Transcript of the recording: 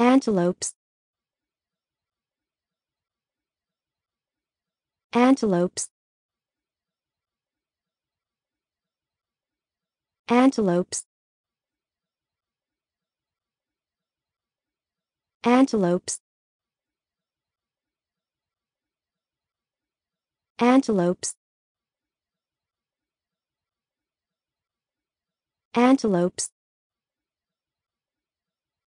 antelopes. Antelopes. Antelopes. Antelopes. Antelopes. Antelopes.